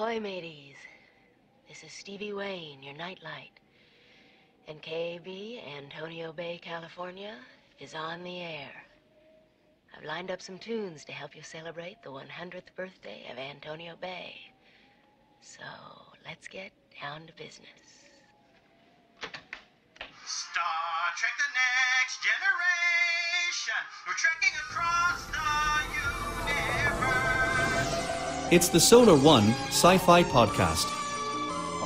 Ahoy, mateys. This is Stevie Wayne, your nightlight. And KB, Antonio Bay, California, is on the air. I've lined up some tunes to help you celebrate the 100th birthday of Antonio Bay. So let's get down to business. Star Trek The Next Generation. We're trekking across the. It's the Solar One Sci Fi Podcast.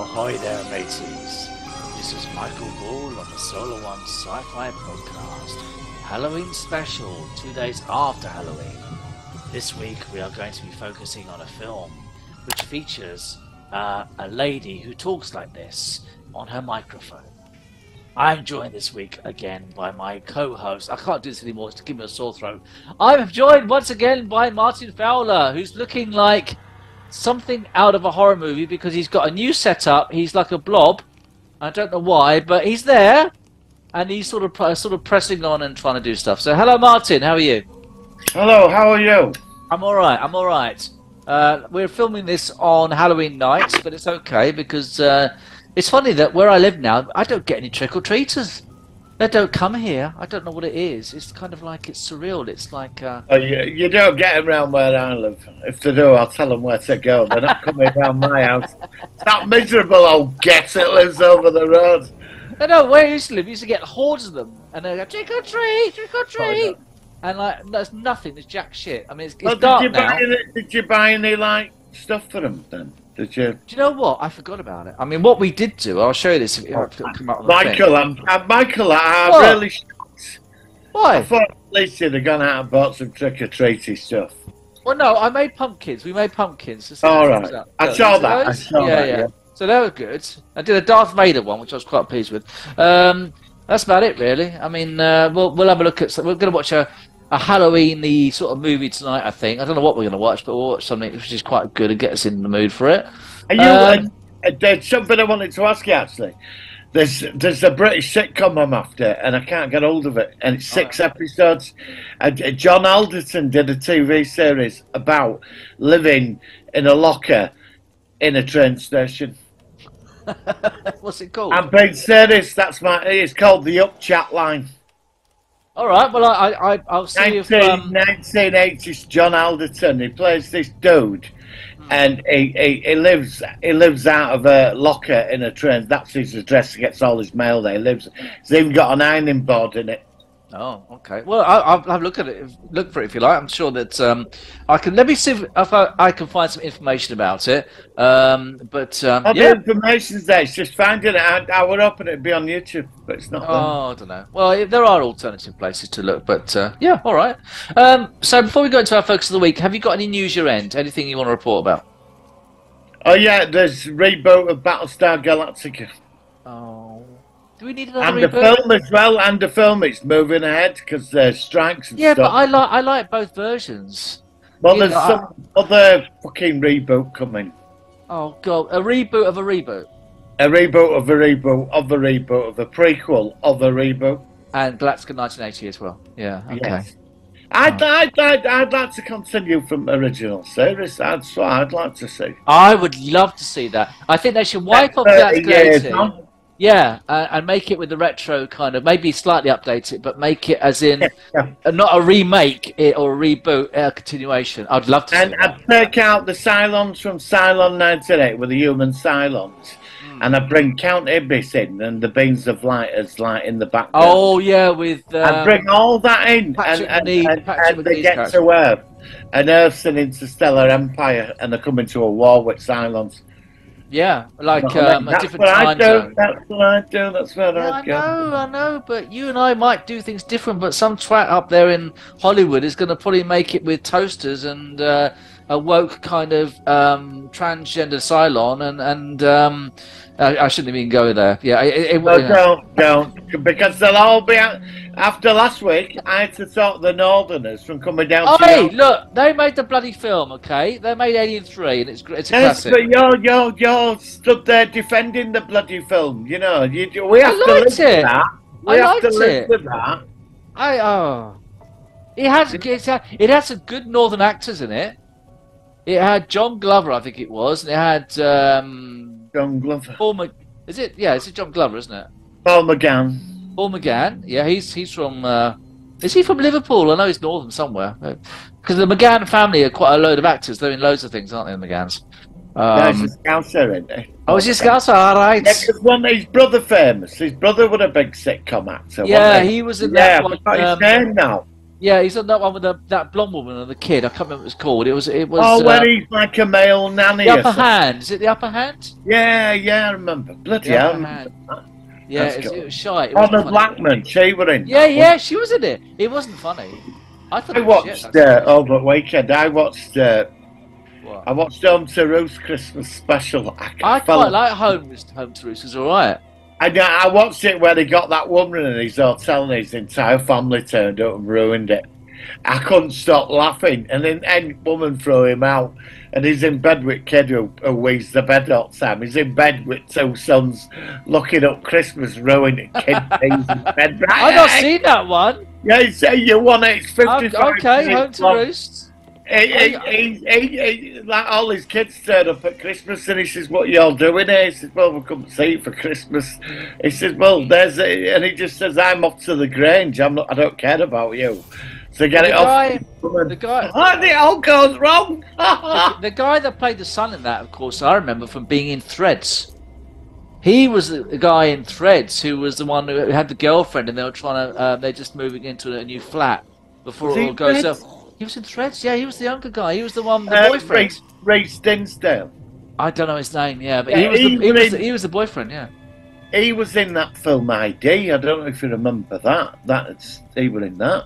Ahoy there, mateys. This is Michael Ball on the Solar One Sci Fi Podcast. Halloween special, two days after Halloween. This week we are going to be focusing on a film which features uh, a lady who talks like this on her microphone. I'm joined this week again by my co-host. I can't do this anymore to give me a sore throat. I'm joined once again by Martin Fowler, who's looking like something out of a horror movie because he's got a new setup. He's like a blob. I don't know why, but he's there, and he's sort of sort of pressing on and trying to do stuff. So, hello, Martin. How are you? Hello, how are you? I'm all right. I'm all right. Uh, we're filming this on Halloween night, but it's okay because uh, it's funny that where I live now, I don't get any trick or treaters. They don't come here. I don't know what it is. It's kind of like it's surreal. It's like uh, Oh, you, you don't get them round where I live. If they do, I'll tell them where to go. They're not coming round my house. That miserable old get that lives over the road. I know where I used to live. We used to get hordes of them, and they go trick or treat, trick or treat, and like there's nothing. There's jack shit. I mean, it's, it's Well, dark did, you now. buy any, did you buy any, like, stuff for them then? Did you? Do you know what? I forgot about it. I mean, what we did do. I'll show you this. If it'll come up on the thing. Michael, I'm, I'm, Michael, I'm What? really shocked. I Why? thought at least you'd have gone out and bought some trick-or-treaty stuff. Well, no, I made pumpkins. We made pumpkins. All right. I saw that. I saw yeah, that, yeah. yeah. So they were good. I did a Darth Vader one, which I was quite pleased with. Um, that's about it, really. I mean, uh, we'll we'll have a look at. We're going to watch a a Halloween-y sort of movie tonight. I think. I don't know what we're going to watch, but we'll watch something which is quite good and get us in the mood for it. Are you? Um, uh, there's something I wanted to ask you actually. There's there's a British sitcom I'm after, and I can't get hold of it. And it's six episodes. Uh, John Alderton did a TV series about living in a locker in a train station. What's it called? I'm being serious. That's my. It's called the Upchat Line. All right. Well, I, I I'll see if 19, um, 1980s John Alderton. He plays this dude, Hmm. and he, he, he lives he lives out of a locker in a train. That's his address. He gets all his mail there. He lives. He's even got an ironing board in it. Oh, okay. Well, I, I'll have a look at it. Look for it if you like. I'm sure that um, I can. Let me see if, if I, I can find some information about it. Um, but um, yeah. the information's there. It's just finding it. I, I would hoping it'd be on YouTube, but it's not. there. Oh, I don't know. Well, there are alternative places to look, but uh, yeah, all right. Um, so before we go into our focus of the week, have you got any news your end? Anything you want to report about? Oh yeah, there's reboot of Battlestar Galactica Oh, do we need another and the reboot? film as well. And the film, it's moving ahead because there's strikes and Yeah, stuff. but I like I like both versions. Well, you there's know, I- other fucking reboot coming. Oh god, a reboot of a reboot. A reboot of a reboot of a reboot of a prequel of a reboot. And Galactica 1980 as well. Yeah. Okay. Yes. I'd, I'd, I'd, I'd like to continue from original series. That's what I'd like to see. I would love to see that. I think they should wipe off 30 Galactica years 80. Yeah, uh, and make it with the retro kind of, maybe slightly update it, but make it as in Yeah. uh, not a remake it or a reboot, a continuation. I'd love to And that. I'd take out the Cylons from Cylon 98 with the human Cylons. Hmm. And I'd bring Count Iblis in and the Beams of Light as like in the background. Oh yeah, with I'd um, bring all that in, Patrick and, and, and, and they get character. to Earth, and Earth's an interstellar empire, and they're coming to a war with Cylons. Yeah, like Well, um, a that's different what I time do. zone. That's what I do. That's where Yeah, I I'd know, I know, but you and I might do things different. But some twat up there in Hollywood is going to probably make it with toasters and uh, a woke kind of um, transgender Cylon, and and um, I, I shouldn't even go there. Yeah, it, it, No, know. don't, don't, because they'll all be out. After last week, I had to stop the Northerners from coming down. Oh, to hey, York. look, they made the bloody film, okay? They made Alien 3, and it's it's a Yes, classic. but you're, you're, you're stood there defending the bloody film. You know, you, we I have to liked live it. with that. We I have to liked live it. with that. I, oh. It has, it has some good northern actors in it. It had John Glover, I think it was, and it had um, John Glover. Paul. Mc... Is it? Yeah, it's John Glover, isn't it? Paul McGann. Paul McGann. Yeah, he's he's from. Uh, is he from Liverpool? I know he's northern somewhere. Because the McGann family are quite a load of actors. They're in loads of things, aren't they, the McGanns? Um, Um, There's a scouser, isn't he? oh, is he Scouser? All right. Yeah, 'cause one his brother famous. His brother was a big sitcom actor. Yeah, wasn't he was in yeah, that one. his um, name now. Yeah, he's on that one with the, that blonde woman and the kid. I can't remember what it's called. It was. It was. oh, uh, where he's like a male nanny. the upper hand. Is it the upper hand? Yeah, yeah, I remember. Bloody The hell. hand. Yeah, it was, it was shy. It wasn't. Blackman, she were in. Yeah, one. yeah, she was in it. It wasn't funny. I thought I it was watched uh, over weekend. I watched. Uh? I watched Home to Roost Christmas special. I, I quite like Home. Home to Roost is all right. I, I watched it where they got that woman in his hotel and his entire family turned up and ruined it. I couldn't stop laughing, and then any woman threw him out, and he's in bed with kid who, who weaves the bed all the time. He's in bed with two sons, looking up Christmas, ruining kid things in bed. I've not seen that one. Yeah, you say you want it. It's Oh, 55 Okay, Home minutes to. Roost. He, he, he, he, he, like all his kids turn up at Christmas and he says, What y'all doing here? He says, Well, we'll come see you for Christmas. He says, Well, there's a, and he just says, I'm off to the Grange. I'm not, I don't care about you. So get The it guy, off. the guy, And it all goes wrong. the, the guy that played the son in that, of course, I remember from being in Threads. He was the, the guy in Threads who was the one who had the girlfriend, and they were trying to. Uh, they're just moving into a new flat before Was it all goes Threads? up. He was in Threads, yeah. He was the younger guy. He was the one, the Uh, boyfriend. Reece Dinsdale. I don't know his name, yeah, but Yeah, he was the, he was was the, in- he was the boyfriend, yeah. He was in that film ID. I don't know if you remember that. That's he was in that.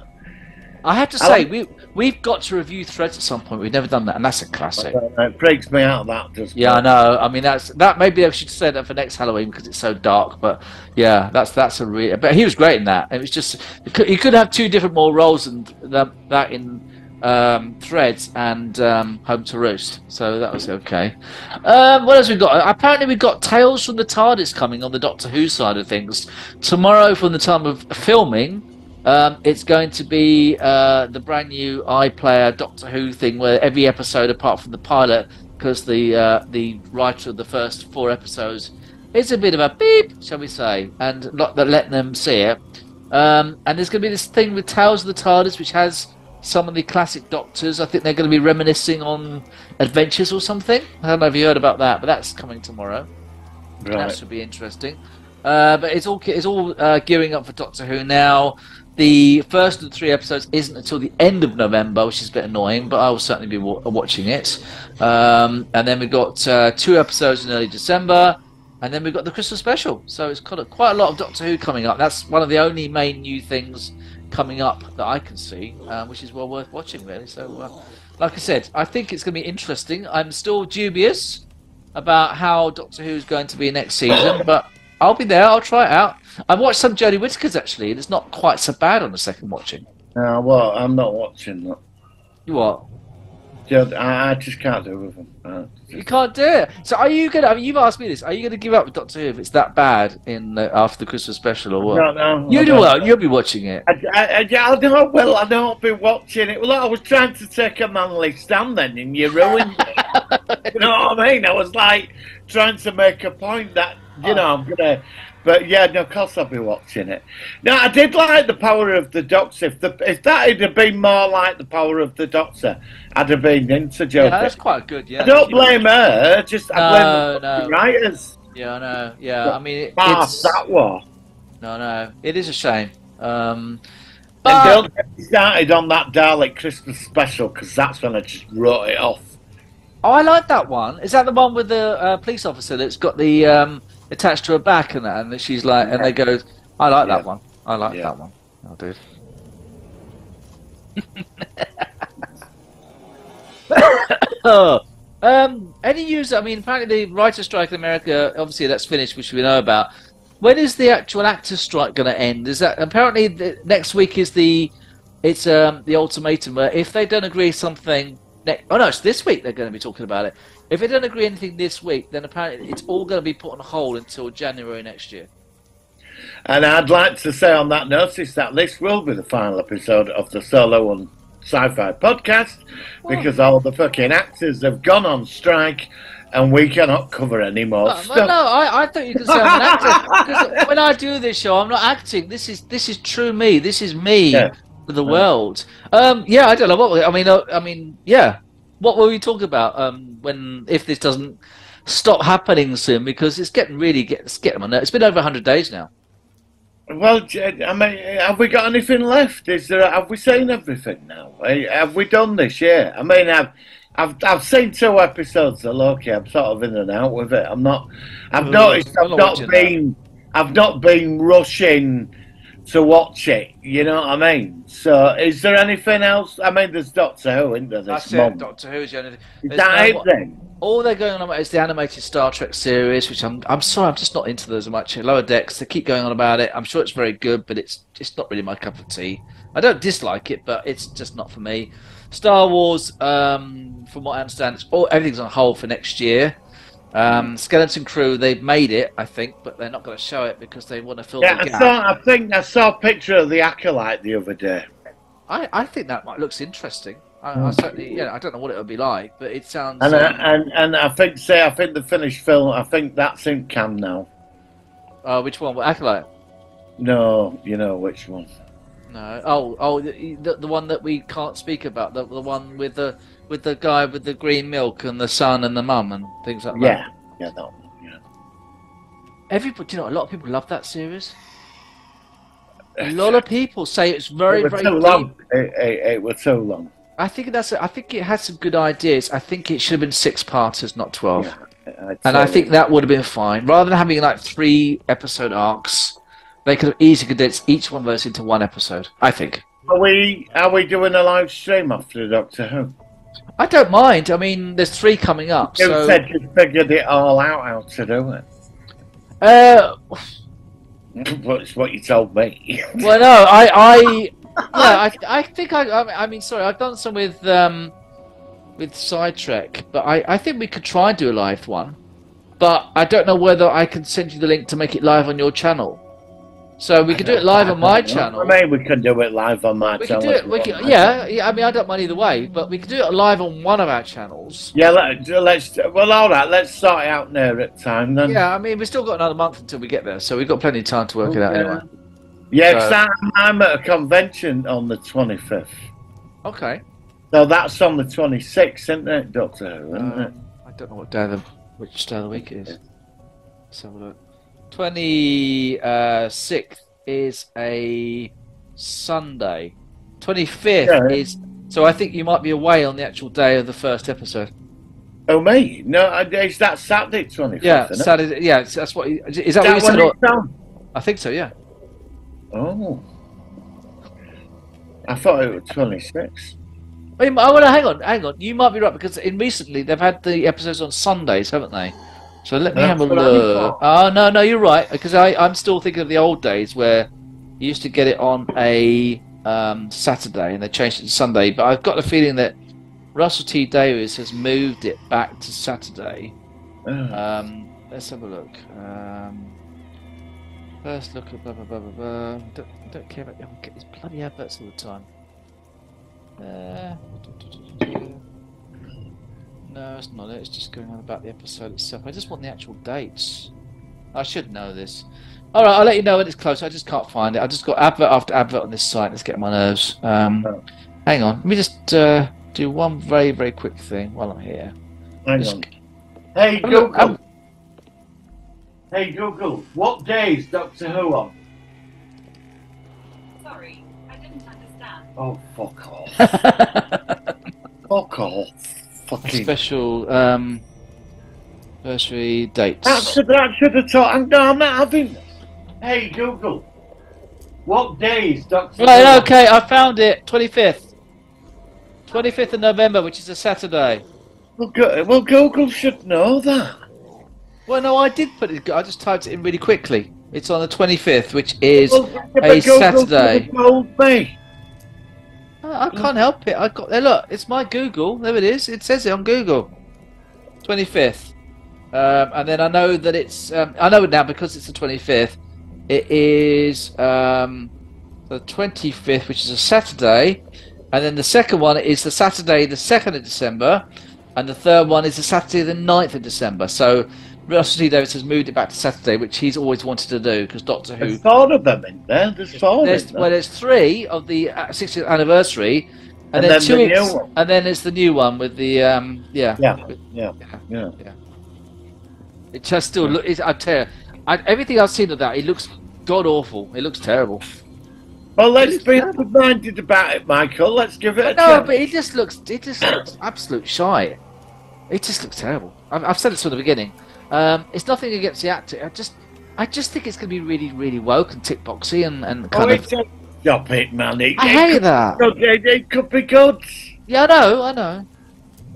I have to say, like- we we've got to review Threads at some point. We've never done that, and that's a classic. It freaks me out that does. Yeah, I know. I mean, that's that. Maybe I should say that for next Halloween because it's so dark. But yeah, that's that's a real. But he was great in that. It was just he could, have two different more roles than that, that in um, Threads and um, Home to Roost. So that was okay. Um, what else we got? Apparently, we got Tales from the TARDIS coming on the Doctor Who side of things tomorrow. From the time of filming, um, it's going to be uh, the brand new iPlayer Doctor Who thing, where every episode, apart from the pilot, because the uh, the writer of the first four episodes is a bit of a beep, shall we say, and not that letting them see it. Um, and there's going to be this thing with Tales of the TARDIS, which has some of the classic Doctors. I think they're going to be reminiscing on Adventures or something. I don't know if you heard about that, but that's coming tomorrow. That Right. should be interesting. Uh, but it's all it's all uh, gearing up for Doctor Who now. The first of the three episodes isn't until the end of November, which is a bit annoying, but I will certainly be wa- watching it. Um, and then we've got uh, two episodes in early December, and then we've got the Christmas special. So it's got a, quite a lot of Doctor Who coming up. That's one of the only main new things coming up that I can see, uh, which is well worth watching, really. So, uh, like I said, I think it's going to be interesting. I'm still dubious about how Doctor Who is going to be next season, but I'll be there. I'll try it out. I've watched some Jodie Whittaker's actually, and it's not quite so bad on the second watching. No, well, I'm not watching that. You what? Just- I, I just can't do it with them. Uh, You can't do it. So are you gonna? I mean, you've asked me this. Are you gonna give up with Doctor Who if it's that bad in the, after the Christmas special or what? no, no, you do don't- well. You'll be watching it. I, I, I, I know, well, I know I've been watching it. Well, I was trying to take a manly stand then, and you ruined it. you know what I mean? I was like trying to make a point that, you know, I'm going to. But yeah, no, of course I'll be watching it. No, I did like the power of the Doctor. If, the, if that had been more like the power of the Doctor, I'd have been into Joe. Yeah, that's quite good. Yeah. I don't blame her, just I blame No, the no. writers. Yeah, I know. Yeah, I mean, it, it's that war. no, no. It is a shame. Um, And but don't get started on that Dalek Christmas special because that's when I just wrote it off. oh, I like that one. Is that the one with the uh, police officer that's got the um, attached to her back and that, and she's like, and they go, I like Yeah. that one. I like Yeah. that one. I do. oh, um, any news? I mean, apparently the writer strike in America, obviously that's finished, which we know about. When is the actual actors strike going to end? Is that apparently the, next week is the it's um, the ultimatum where if they don't agree something, ne- oh no, it's this week they're going to be talking about it. If they don't agree anything this week, then apparently it's all going to be put on hold until January next year. And I'd like to say on that notice that this will be the final episode of the Solar One Sci-Fi Podcast because all the fucking actors have gone on strike and we cannot cover any more No, stuff. no, no, I, I thought you could say I'm an actor. when I do this show, I'm not acting. This is this is true me. This is me Yeah. For the world. Um, yeah, I don't know what. we- I mean, uh, I mean, yeah. What were we talking about? Um, when if this doesn't stop happening soon, because it's getting really get, it's getting on. there. It's been over 100 days now. Well, J- I mean, have we got anything left? Is there? Have we seen everything now? Eh, Have we done this? Yeah. I mean, I've, I've, I've seen two episodes of Loki. I'm sort of in and out with it. I'm not. I've noticed. I'm I've not not that. been. I've not been rushing to watch it. You know what I mean? So, is there anything else? I mean, there's Doctor Who, isn't there? That's it. Doctor Who's the only. Is that no it then? All they're going on about is the animated Star Trek series, which I'm I'm sorry, I'm just not into those much. Lower Decks, they keep going on about it. I'm sure it's very good, but it's it's not really my cup of tea. I don't dislike it, but it's just not for me. Star Wars, um, from what I understand, it's all everything's on hold for next year. Um, Skeleton Crew, they've made it, I think, but they're not going to show it because they want to fill Yeah, the I saw. I think I saw a picture of the acolyte the other day. I, I think that might looks interesting. I, I certainly, yeah, I don't know what it would be like, but it sounds. And, um, I, and and I think say I think the finished film. I think that's in cam now. uh, which one? Acolyte? No, you know which one. No. Oh, oh, the, the the one that we can't speak about. The the one with the with the guy with the green milk and the son and the mum and things like that. Yeah, yeah, that one. Yeah. Everybody, you know, a lot of people love that series. Uh, a lot of people say it's very, it was very too deep. long. It, it, it was so long. I think that's. I think it has some good ideas. I think it should have been six parters, not twelve. Yeah, I'd And I think that would have been fine. Rather than having like three episode arcs, they could have easily condensed each one of those into one episode. I think. Are we are we doing a live stream after Doctor Who? I don't mind. I mean, there's three coming up. You so, said you figured it all out how to do it. uh, That's what you told me. Well, no, I, I, yeah, I, I think I, I mean, sorry, I've done some with, um, with Sidetrack, but I, I think we could try and do a live one, but I don't know whether I can send you the link to make it live on your channel. So we could do it live on my channel. I mean, we can do it live on my We could channel. do it. We could, yeah, yeah. I mean, I don't mind either way, but we could do it live on one of our channels. Yeah, let, let's. Well, all right. Let's start it out near at time then. Yeah, I mean, we've still got another month until we get there, so we've got plenty of time to work it out Yeah. anyway. Yeah, So- I'm, I'm at a convention on the 25th. Okay. So that's on the 26th, isn't it, Doctor Who? Isn't it? Um, I don't know what day of the which day of the week it is. Let's have a look. Twenty sixth is a Sunday. Twenty fifth Yeah. is so. I think you might be away on the actual day of the first episode. Oh, me? No, I- is that Saturday 25th? Yeah, isn't it? Saturday. Yeah, that's what. Is that, Is what you said? or- I think so. Yeah. Oh. I thought it was 26. I want to hang on, hang on. You might be right because in recently they've had the episodes on Sundays, haven't they? So let me That's have a look. Oh no, no, you're right because I I'm still thinking of the old days where you used to get it on a um, Saturday and they changed it to Sunday. But I've got the feeling that Russell T Davies has moved it back to Saturday. Oh. Um, let's have a look. Um, first look at blah blah blah blah blah. Don't, don't care about I get these bloody adverts all the time. Uh, no, it's not it. It's just going on about the episode itself. I just want the actual dates. I should know this. All right, I'll let you know when it's close. I just can't find it. I just got advert after advert on this site. It's getting my nerves. Um, Oh. hang on. Let me just uh, do one very very quick thing while I'm here. Hang Just- on. Hey, Have a look, Google. um, Hey, Google. What day is Doctor Who on? Sorry, I didn't understand. Oh, fuck off. fuck off. Fucking. special um, anniversary dates. That should, that should have taught. No, I'm not having. Hey, Google. What day is Doctor Right, okay, I found it. 25th. 25th of November, which is a Saturday. Well, Go- well, Google should know that. Well, no, I did put it. I just typed it in really quickly. It's on the 25th, which is. Well, yeah, but a Google Saturday. told me. I can't help it. I got there. Look, it's my Google. There it is. It says it on Google. 25th. Um, and then I know that it's. Um, I know it now because it's the 25th. It is um, the 25th, which is a Saturday. And then the second one is the Saturday, the 2nd of December. And the third one is the Saturday, the 9th of December. So Russell T Davies has moved it back to Saturday, which he's always wanted to do because Doctor Who. There's four of them in there. There's four. There's, there. well, there's three of the uh, 60th anniversary. And, And then, then two the one. and then it's the new one with the um, yeah, yeah, yeah, yeah. yeah It just still look. I tell you, I, everything I've seen of that, it looks god awful. It looks terrible. Well, let's be open-minded about it, Michael. Let's give it a No, chance. but it just looks. It just looks absolute shy. It just looks terrible. I've, I've said it from the beginning. Um, it's nothing against the actor. I just, I just think it's going to be really, really woke and tick boxy and and Oh, kind of. it's a- stop it, man. It, I it hate could, that. It, it could be good. Yeah, I know. I know.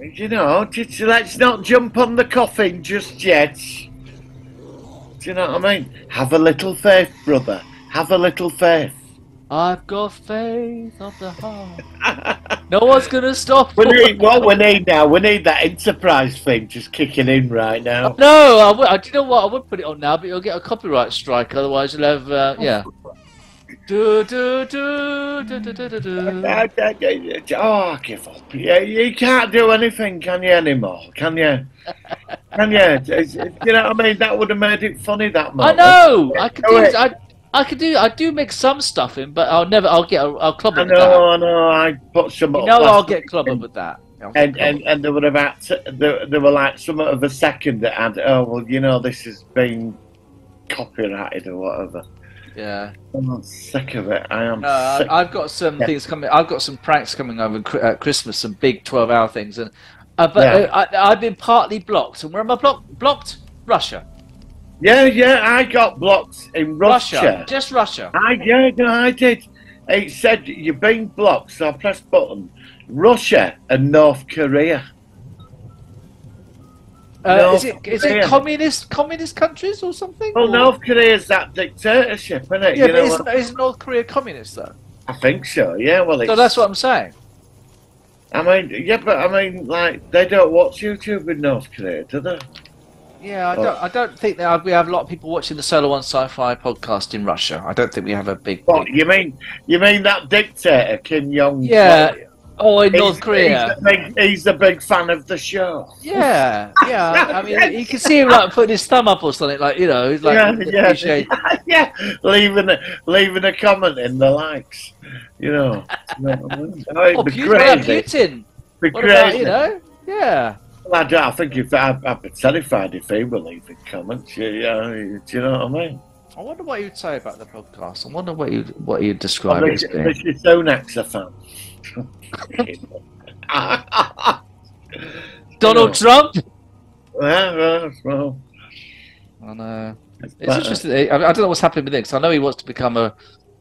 You know, just, let's not jump on the coffin just yet. Do you know what I mean? Have a little faith, brother. Have a little faith. I've got faith of the heart. No one's gonna stop. We need what we need now. We need that enterprise thing just kicking in right now. No, I would, I, do you know what? I would put it on now, but you'll get a copyright strike. Otherwise, you'll have uh, yeah. Do, do, do, do, do, do, do, do. Oh, give up. Yeah, you can't do anything, can you, anymore? Can you? Can you? You know what I mean? That would have made it funny, that much. I know. I could Do do. it. I, I could do. I do make some stuff in, but I'll never. I'll get. A, I'll club with that. know, I put some. You up know, I'll get week. clubbered with that. I'll And, and and there were about there, there were like some of a second that had oh well you know this has been copyrighted or whatever. Yeah. I'm sick of it. I am No, sick. I've got some Yeah. things coming. I've got some pranks coming over at Christmas. Some big twelve-hour things, and uh, but Yeah. uh, I, I've been partly blocked. And where am I blocked? Blocked? Russia. Yeah, yeah. I got blocked in Russia. Russia. Just Russia. I yeah, no, I did. It said you've been blocked, so I pressed button. Russia and North Korea. Uh, North is it is it Korea. communist communist countries or something? Well, Or- North Korea's that dictatorship, isn't it? Yeah, you but know isn't, what? isn't North Korea communist though? I think so. Yeah, well, it's, So that's what I'm saying. I mean, yeah, but I mean, like they don't watch YouTube in North Korea, do they? Yeah, I don't. I don't think that we have a lot of people watching the Solar One Sci-Fi podcast in Russia. I don't think we have a big. What big- you mean? You mean that dictator Kim Jong? yeah. Oh, in He's- North Korea. He's a, big, he's a big fan of the show. Yeah, yeah. I mean, you can see him like putting his thumb up or something, like you know, he's like yeah, yeah, yeah. Leaving a, leaving a comment in the likes. You know. You know what I mean? Oh, Putin, uh, crazy. Putin. What about you know? Yeah. Well, I, don't- I think if I, I'd be terrified if he were leaving comments. Yeah, yeah, do you know what I mean? I wonder what you'd say about the podcast. I wonder what you would what you'd describe Well, it as Rishi, being. Rishi Sunak's a fan. Donald Trump. well, well, well, I know. It's but, uh, interesting. I, I don't know what's happening with him 'cause I know he wants to become a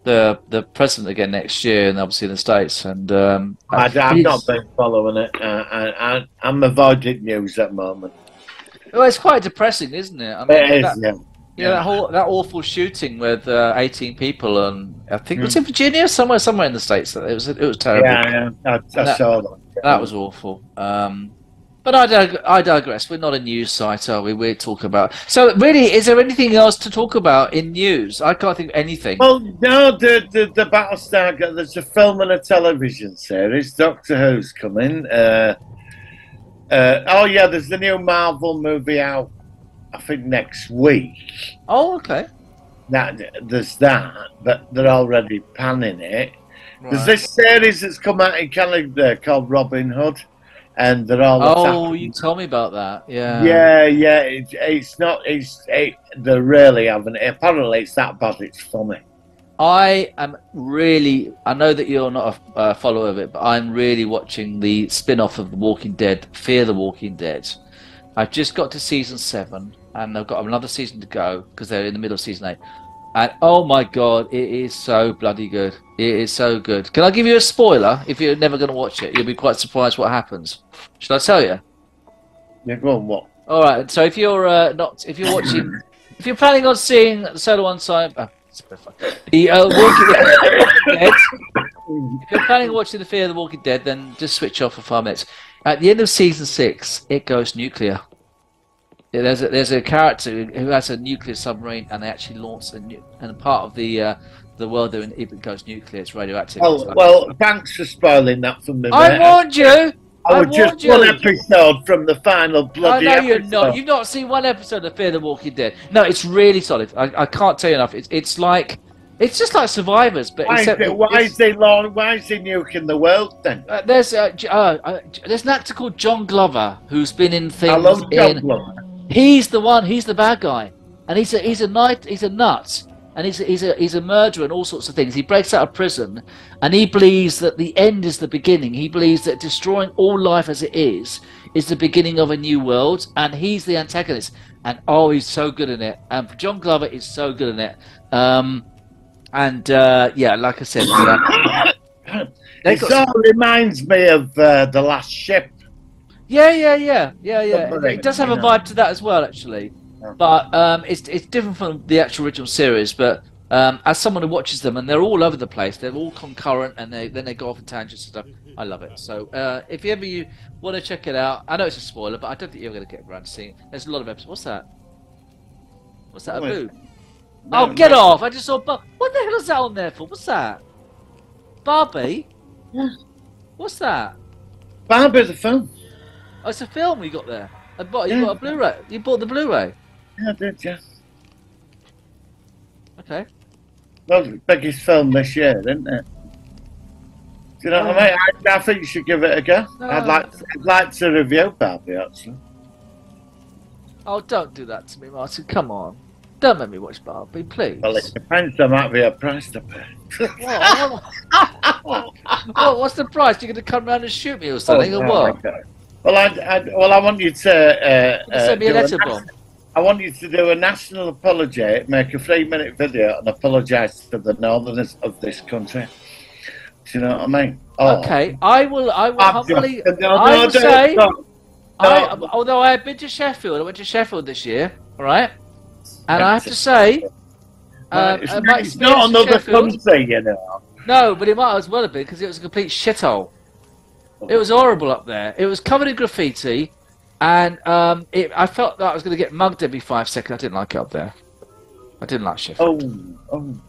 the the president again next year, and obviously in the states. And um, I, I've he's- not been following it. Uh, I, I'm avoiding news at the moment. Well, it's quite depressing, isn't it? I mean, It is, that, yeah. yeah, that whole that awful shooting with uh, 18 people, and I think it was in Virginia, somewhere, somewhere in the states. It was it was terrible. Yeah, yeah, I, I That- saw that. That was awful. Um, but I, dig- I digress. We're not a news site, are we? We're talking about. So, really, is there anything else to talk about in news? I can't think of anything. Well, no, the, the, the Battlestar, there's a film and a television series. Doctor Who's coming. Uh, uh, oh, yeah, there's the new Marvel movie out, I think, next week. oh, okay. That, there's that, but they're already panning it. There's this series that's come out in Canada called Robin Hood, and they're all Oh, you told me about that. Yeah. yeah, yeah. It, it's not. It's it, they really haven't. Apparently, it's that bad. It's funny. I am really. I know that you're not a uh, follower of it, but I'm really watching the spin-off of The Walking Dead, Fear the Walking Dead. I've just got to season seven, and I've got another season to go because they're in the middle of season eight. And oh my god, it is so bloody good! It is so good. Can I give you a spoiler? If you're never going to watch it, you'll be quite surprised what happens. Should I tell you? Yeah, go on. What? All right. So if you're uh, not, if you're watching, if you're planning on seeing Solo One Side, uh, the uh, Walking Dead, if you're planning on watching the Fear of the Walking Dead, then just switch off for five minutes. At the end of season six, it goes nuclear. Yeah, there's a, there's a character who has a nuclear submarine, and they actually launch a nu- and part of the uh, the world when it goes nuclear, it's radioactive. It's like- well, thanks for spoiling that for me. I mate. warned you. I I was just warned one you. episode from the final bloody. I know you're episode. not. You've not seen one episode of Fear the Walking Dead. No, it's really solid. I, I can't tell you enough. It's it's like it's just like Survivors, but Why, is it, why is they law, Why is he nuking the world then? uh, there's uh, uh, uh, there's an actor called John Glover who's been in things. I love John in, Glover. He's the one. He's the bad guy, and he's a he's a night he's a nut, and he's a, he's a he's a murderer and all sorts of things. He breaks out of prison, and he believes that the end is the beginning. He believes that destroying all life as it is is the beginning of a new world, and he's the antagonist. And oh, he's so good in it. And John Glover is so good in it. Um, and uh, yeah, like I said, they It got of reminds me of uh, the last ship. Yeah, yeah, yeah, yeah, yeah. It, Submarine, it does have a know. vibe to that as well, actually. Yeah. But um, it's it's different from the actual original series. But um, as someone who watches them, and they're all over the place, they're all concurrent, and they then they go off in tangents and stuff. I love it. So uh, if you ever you want to check it out, I know it's a spoiler, but I don't think you're going to get around to seeing. it. There's a lot of episodes. What's that? What's that? A What? boob? No, oh, get no. off! I just saw. Bar- what the hell is that on there for? What's that? Barbie. Yeah. What's that? Barbie the film. Oh, it's a film you got there. Uh, I bought, you Yeah. got a Blu-ray. You bought the Blu-ray. Yeah, I did, yeah. Okay. Well, the biggest film this year, isn't it? Do you know what I mean? I, I think you should give it a go. No. I'd like I'd like to review Barbie actually. Oh, don't do that to me, Martin. Come on. Don't make me watch Barbie, please. Well, it depends. There might be a price to pay. What? What? What? What's the price? You're going to come round and shoot me or something, oh, or Oh, what? okay. Well, I, I, well, I want you to. Uh, You send me a do letter. I want you to do a national apology, make a three-minute video, and apologise to the northerners of this country. Do you know what I mean? Oh. Okay, I will. I will humbly. just- no, I will say. no. I, although I have been to Sheffield, I went to Sheffield this year. All right, and I have to say, um, it's, uh, it's not another Sheffield- country, you know. No, but it might as well have been because it was a complete shithole. It was horrible up there. It was covered in graffiti, and um, it, I felt that I was going to get mugged every five seconds. I didn't like it up there. I didn't like Sheffield. Oh, oh.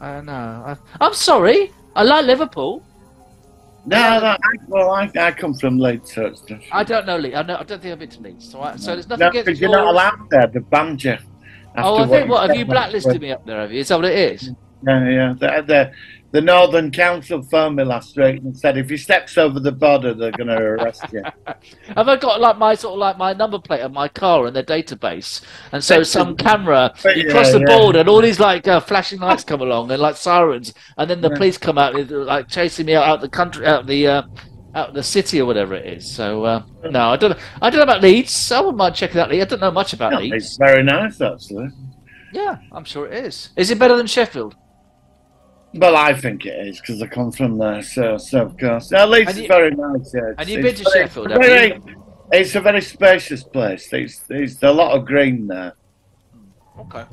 I know. I, I'm sorry. I like Liverpool. No, no. I, well, I, I come from Leeds, so. I don't know Leeds. I, know, I don't think I've been to Leeds. So, I, so there's nothing No, against you're not allowed there. They banned you. Oh, I think what have you blacklisted me up there? Have you? Is that what it is? Yeah, yeah. The, the, the Northern Council phoned me last week and said if he steps over the border, they're going to arrest you. Have I got like my sort of like my number plate of my car in their database, and so some camera you Yeah, cross the yeah. border and all these like uh, flashing lights come along and like sirens, and then the Yeah. police come out like chasing me out, out the country, out the uh, out the city or whatever it is. So uh, no, I don't know. I don't know about Leeds. I wouldn't mind checking out Leeds. I don't know much about Leeds. it's very nice, actually. Yeah, I'm sure it is. Is it better than Sheffield? Well, I think it is because I come from there, so, so of course. At least And it's very nice. Yeah. And you've been to very- Sheffield, have very- you? It's a very spacious place. There's, there's a lot of green there. Okay.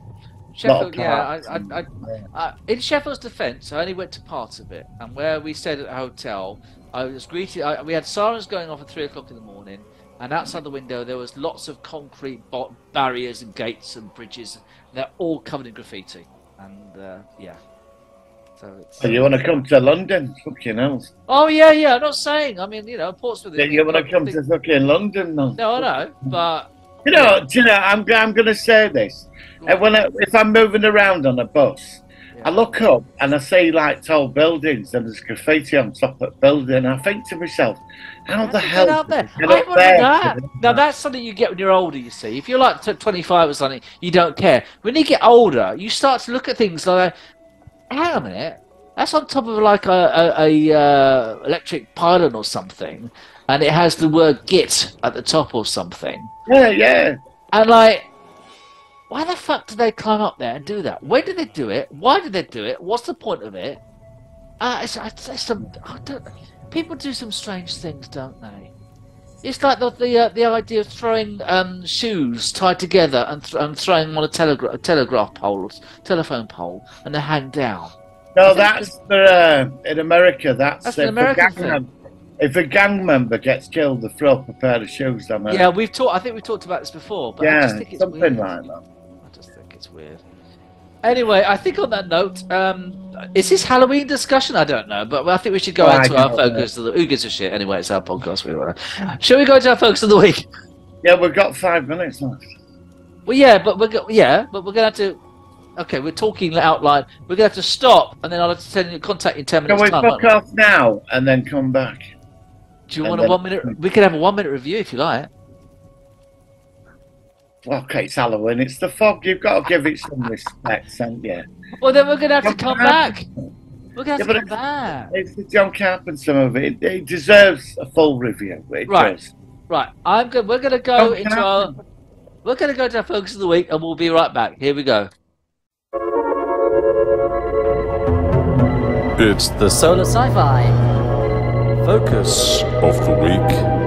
Sheffield, yeah. I, I, I, uh, in Sheffield's defence, I only went to parts of it, and where we stayed at the hotel, I was greeted. I, we had sirens going off at three o'clock in the morning, and outside the window there was lots of concrete barriers and gates and bridges. And they're all covered in graffiti, and uh, yeah. So it's. So you want to come to London? Fucking hell. Oh yeah, yeah. I'm not saying. I mean, you know, Portsmouth. Yeah, is- you want to come to fucking London? No, No, I know, but You know, do you know, I'm, I'm going to say this. When I, if I'm moving around on a bus, Yeah. I look up and I see like tall buildings and there's graffiti on top of the building. And I think to myself, how the hell did get out there? they I up there that. Now that's something you get when you're older. You see, if you're like 25 or something, you don't care. When you get older, you start to look at things like, hang on a minute, that's on top of like a, a, a uh, electric pylon or something, and it has the word "git" at the top or something, Yeah, yeah. and like. Why the fuck did they climb up there and do that? When did they do it? Why did they do it? What's the point of it? Uh, it's, it's, it's some, I don't, people do some strange things, don't they? It's like the the, uh, the idea of throwing um, shoes tied together and, th- and throwing them on a, telegra- a telegraph pole, telephone pole, and they hang down. No, that's for, uh, in America. That's, That's uh, American a gang thing. mem- If a gang member gets killed, they throw up a pair of shoes on them. Yeah, we've talked. I think we talked about this before, but I yeah, just think it's something weird. like that. I just think it's weird. Anyway, I think on that note, um, is this Halloween discussion? I don't know, but I think we should go Oh, into I our don't focus of the. Who gives a shit? Anyway, it's our podcast. We wanna- Shall we go into our focus of the week? Yeah, we've got five minutes left. Well, yeah, but we're go- yeah, but we're gonna have to. Okay, we're talking out loud. We're gonna have to stop, and then I'll have to send you contact you in ten Can minutes we time. fuck won't we? off now and then come back? Do you and want a one minute? We could have a one minute review if you like. Okay, it's Halloween. It's the fog. You've got to give it some respect, haven't you? Well, then we're gonna have to Come come back. back. We're gonna have Yeah, to but come back. It's the John Carpenter movie. It, it deserves a full review. It Right. does. Right, I'm good. We're gonna go Oh, into can I- our. We're gonna go to our focus of the week, and we'll be right back. Here we go. It's the Solar Sci-Fi. focus of the week.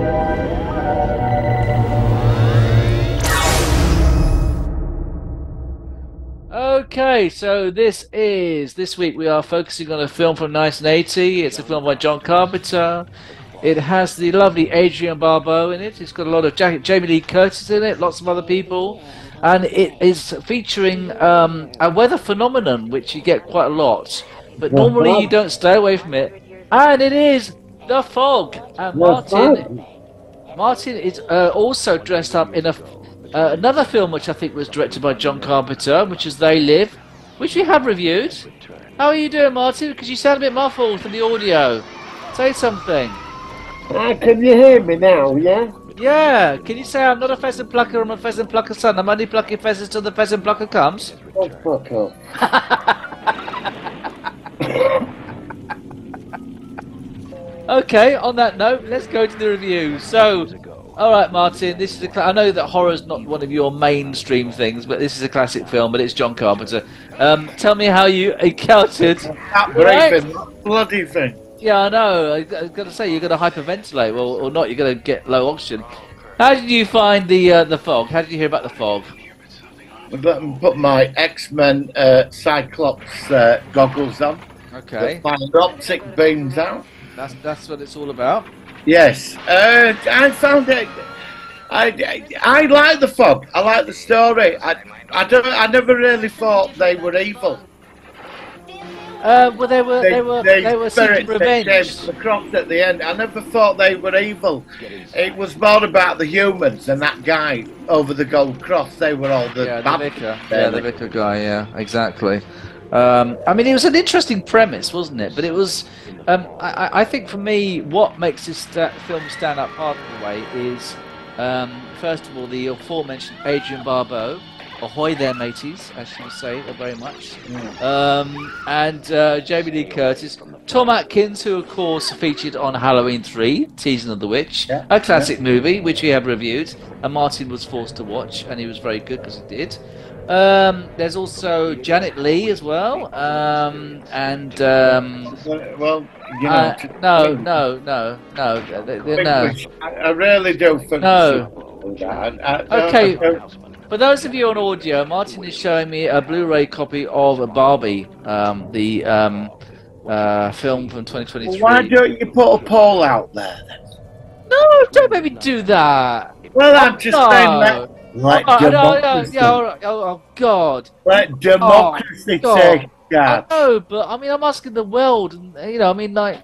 Okay, so this is this week we are focusing on a film from 1980. It's a film by John Carpenter. It has the lovely Adrienne Barbeau in it. It's got a lot of Jack- Jamie Lee Curtis in it, lots of other people, and it is featuring um, a weather phenomenon which you get quite a lot, but normally you don't stay away from it. And it is the fog. And Martin, Martin is uh, also dressed up in a uh, another film which I think was directed by John Carpenter, which is They Live, which we have reviewed. How are you doing, Martin? Because you sound a bit muffled from the audio. Say something. Ah, can you hear me now? Yeah. Yeah, can you say I'm not a pheasant plucker, I'm a pheasant plucker son. I'm only plucking pheasants till the pheasant plucker comes? Oh, fuck off. Okay, on that note, let's go to the review. So, all right, Martin, this is a. Cl- I know that horror's not one of your mainstream things, but this is a classic film, but it's John Carpenter. Um, tell me how you encountered. That Right. that bloody thing. Yeah, I know. I, I was going to say you're going to hyperventilate, well, or not. You're going to get low oxygen. How did you find the uh, the fog? How did you hear about the fog? I put- put my X-Men uh, Cyclops uh, goggles on. Okay, That fire optic beams out. that's that's what it's all about. Yes, uh, I found it. I, I, I like the fog. I like the story. I, I don't. I never really thought they were evil. Uh, well, they were they, were they were seeking spirits that revenge. the cross at the end. I never thought they were evil. It was more about the humans and that guy over the gold cross. They were all the Yeah, the bad vicar. Yeah, the really. vicar guy. Yeah, exactly. Um, I mean, it was an interesting premise, wasn't it? But it was. Um, I, I- think for me, what makes this sta- film stand up part of the way is, um, first of all, the aforementioned Adrienne Barbeau. Ahoy there, mateys, as you say very much. Um, and uh, Jamie Lee Curtis. Tom Atkins, who, of course, featured on Halloween 3, Season of the Witch, Yeah, a classic movie, which we have reviewed, and Martin was forced to watch, and he was very good because he did. Um, there's also Janet Leigh as well, um, and um, Well, you know, uh, no, no, no, no, no. I, really do think No. so. I- I- Okay. For those of you on audio, Martin is showing me a Blu-ray copy of Barbie, um, the um, uh, film from 2023. Why don't you put a poll out there then? No, don't make me do that. Well, I'm just no. saying let, let Oh, no, no, democracy, yeah, oh, oh, God. let democracy God. take I charge. know, but I mean, I'm asking the world, and you know, I mean, like,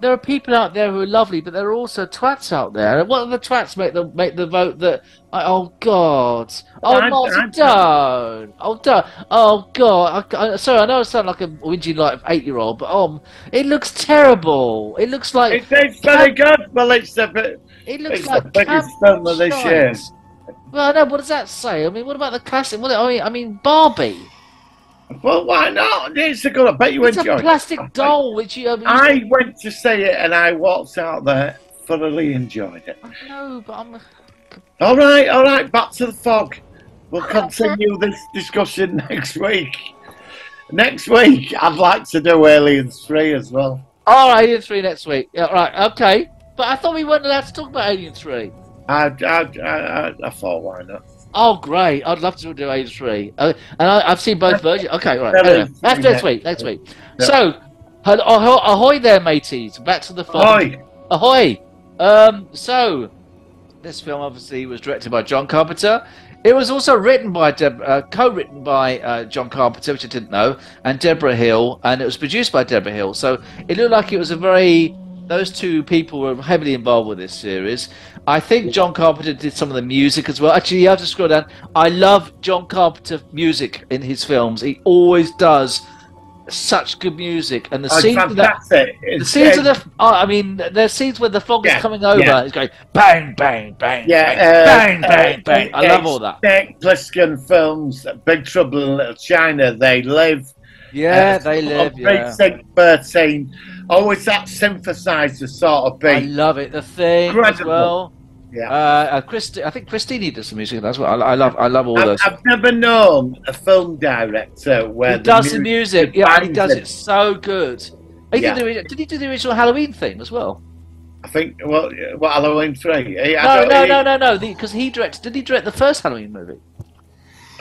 there are people out there who are lovely, but there are also twats out there. And what are the twats make the make the vote that? I, oh God! Oh I'm- Martin, I'm- don't! Oh don't! Oh God! I, I, sorry, I know I sound like a whinging like eight year old, but um, it looks terrible. It looks like It, it's very good. Well, it's the, bi- it looks it's like the biggest film of this year. Well, know. What does that say? I mean, what about the classic? What I mean, I mean, Barbie. Well, why not? It's a good. I bet you It's enjoyed a it. plastic doll, which you. I, mean, I went to see it and I walked out there, thoroughly enjoyed it. I know, but I'm. All right, all right, back to the fog. We'll continue this discussion next week. Next week, I'd like to do Aliens 3 as well. All right, Alien Three next week. Yeah, right, okay. But I thought we weren't allowed to talk about Alien Three. I, I, I, I, thought, why not? Oh, great! I'd love to do Alien Three. Uh, and I, I've seen both versions. Okay, right. Anyway, that's next week. Next week. Yeah. So, ahoy, ahoy there, mateys! Back to the fog. Oi! Ahoy! Um, so, this film obviously was directed by John Carpenter. It was also written by Deb- uh, co-written by uh, John Carpenter, which I didn't know, and Debra Hill, and it was produced by Debra Hill. So it looked like it was a very those two people were heavily involved with this series. I think John Carpenter did some of the music as well. Actually, you have to scroll down. I love John Carpenter music in his films. He always does such good music, and the Oh, scenes of that. fantastic. The scenes of the, oh, I mean, there's scenes where the fog Yeah, is coming over. yeah. It's going bang, bang, bang, Yeah, bang, uh, bang, uh, bang. I uh, love all that. Snake Plissken films, Big Trouble in Little China, They Live. Yeah, uh, they live. Yeah, Precinct 13. Always that synthesizer sort of beat. I love it. The thing as well. Yeah. Uh, uh, Christi- I think Christine does some music That's what I, I love, I love all I've, those. I've never known a film director where He does the music. Yeah, and he does finds it so good. He Yeah. did, the, did he do the original Halloween theme as well? I think, well, what, Halloween 3? I, No, no, he- no, no, no. Because he directed. Did he direct the first Halloween movie?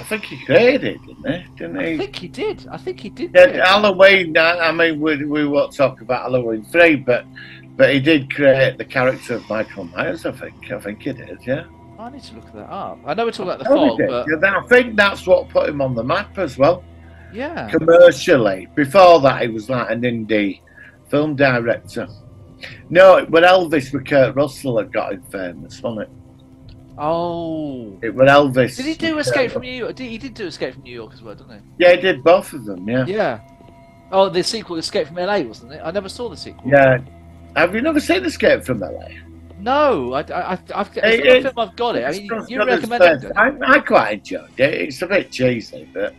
I think he created it, didn't he? Didn't I he? think he did. I think he did. Yeah, it. Halloween. I I mean, we, we won't talk about Halloween three, but but he did create the character of Michael Myers. I think. I think he did. Yeah. I need to look that up. I know we're talking about the he fog, but Yeah, I think that's what put him on the map as well, yeah. commercially. Before that, he was like an indie film director. No, it was Elvis with Kurt Russell that got him famous, wasn't it? Oh. It was Elvis. Did he do Escape from New York? He did do Escape from New York as well, didn't he? Yeah, he did both of them. Yeah. Yeah. Oh, the sequel, Escape from LA, wasn't it? I never saw the sequel. Yeah. Have you never seen Escape from LA? No, I, I, I, I've, it's Hey, not a it- film I've got it. I mean, you recommended it. I, I quite enjoyed it. It's a bit cheesy, but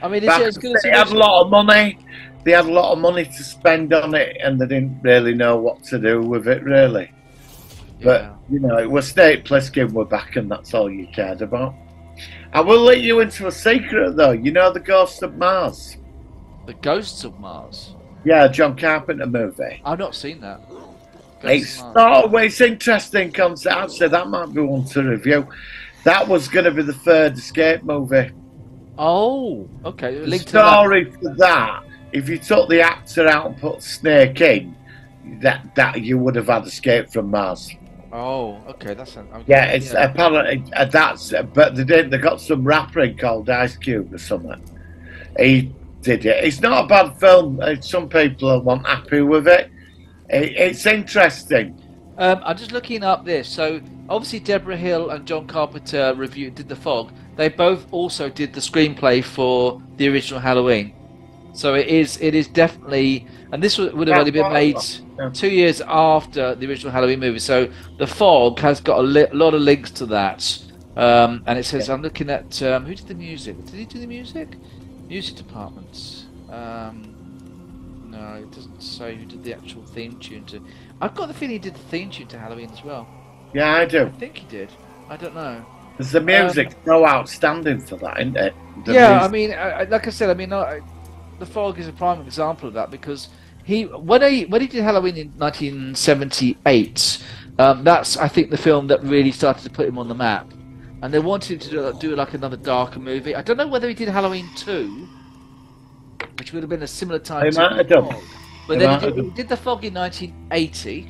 I mean, is it as good as they had a lot of money. They had a lot of money to spend on it, and they didn't really know what to do with it, really. But you know, it was Snake Plissken were back, and that's all you cared about. I will let you into a secret, though. You know the Ghost of Mars? The Ghosts of Mars. Yeah, John Carpenter movie. I've not seen that. Ghosts It's of Mars. not. It's interesting concept. I'd say that might be one to review. That was going to be the third escape movie. Oh, okay. The to that. for that, if you took the actor out and put Snake in, that that you would have had Escape from Mars. Oh, okay. That's an, okay. Yeah, it's apparently uh, that's but they did. They got some rapper in called Ice Cube or something. He did it. It's not a bad film. Uh, Some people weren't happy with it. it it's interesting. Um, I'm just looking up this. So obviously Debra Hill and John Carpenter reviewed did the Fog. They both also did the screenplay for the original Halloween. So it is it is definitely and this would would have only been made two years after the original Halloween movie. So the Fog has got a li- lot of links to that. Um, and it says I'm looking at um, who did the music? Did he do the music? Music department. Um, no, it doesn't say who did the actual theme tune to. I've got the feeling he did the theme tune to Halloween as well. Yeah, I do. I think he did. I don't know. Because the music's so outstanding for that, isn't it? The Um, yeah, music- I mean, I- like I said, I mean, I, the Fog is a prime example of that because he when he when he did Halloween in 1978, um, that's I think the film that really started to put him on the map. And they wanted to do, do like another darker movie. I don't know whether he did Halloween 2, which would have been a similar time He to might The. Fog. But then he did, he did the Fog in 1980,